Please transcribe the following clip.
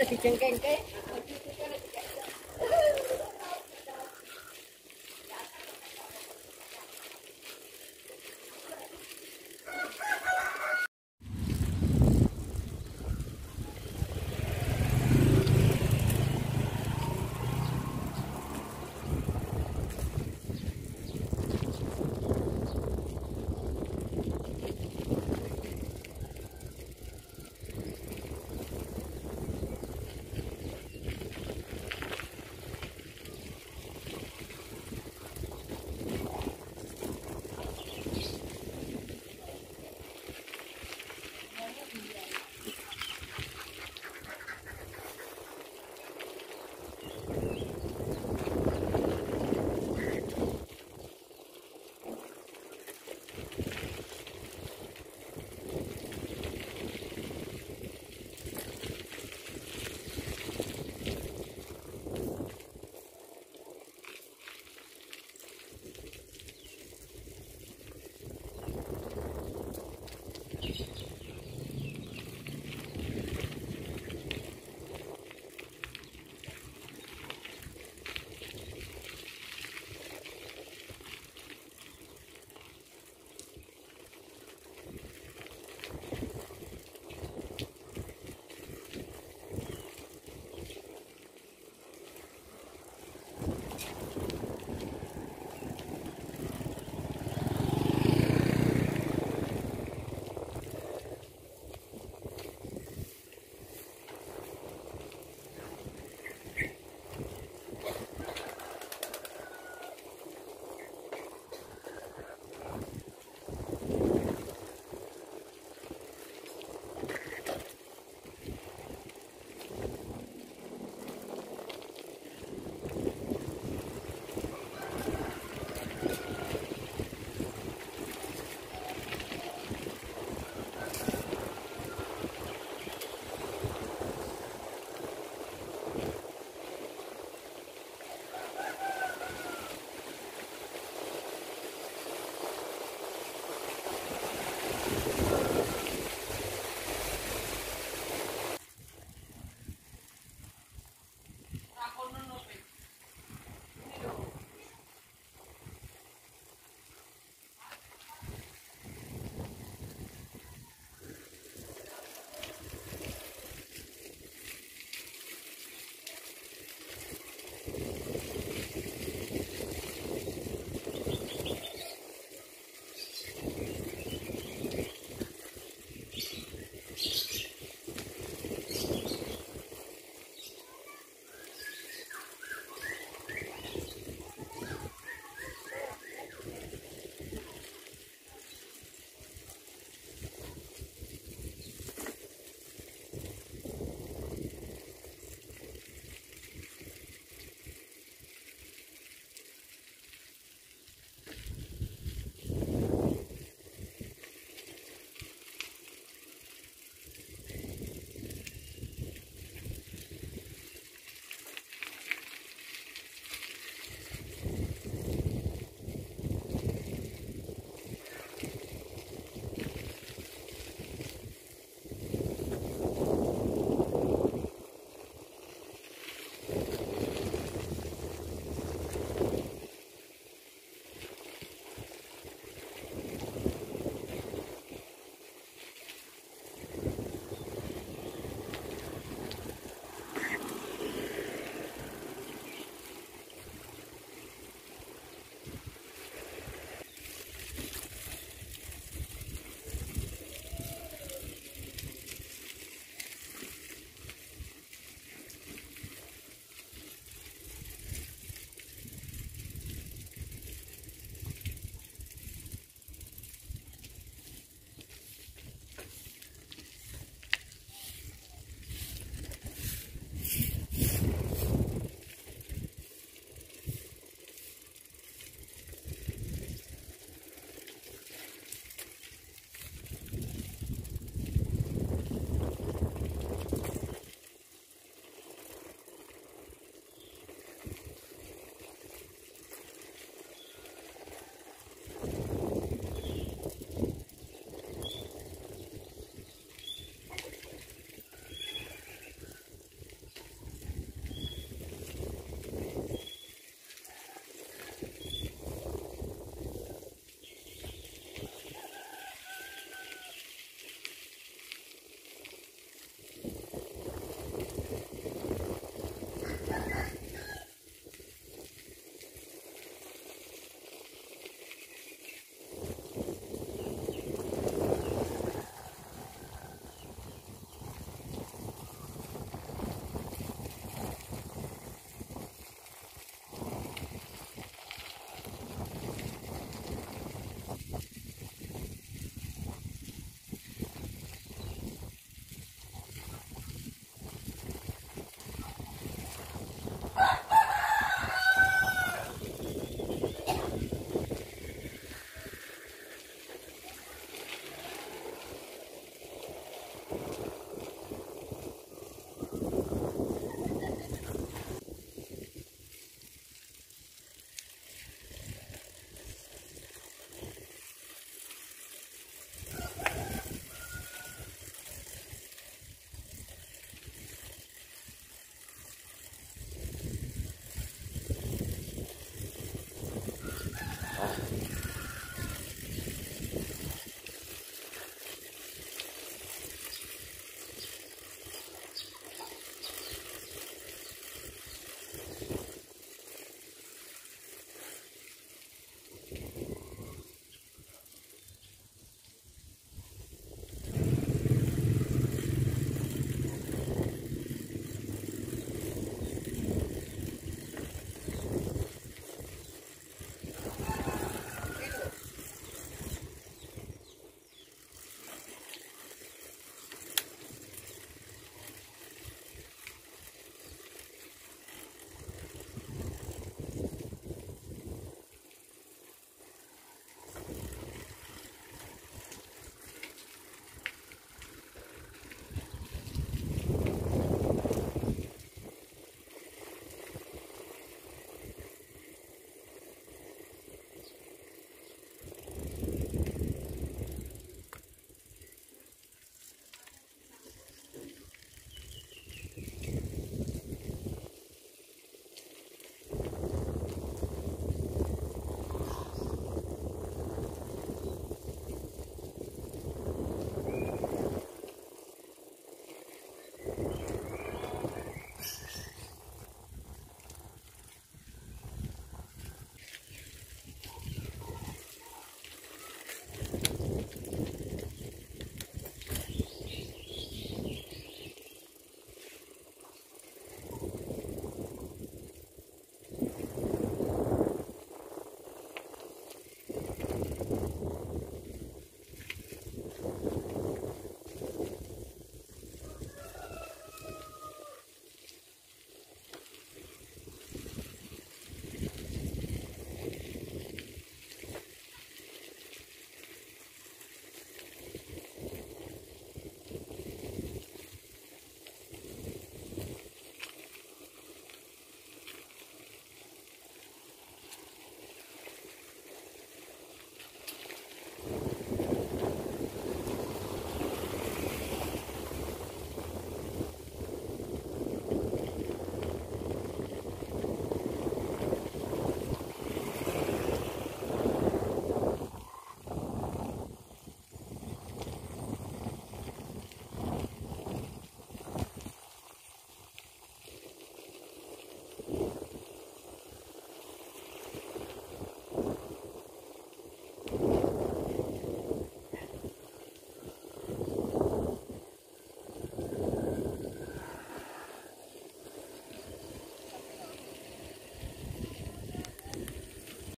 这是真干干。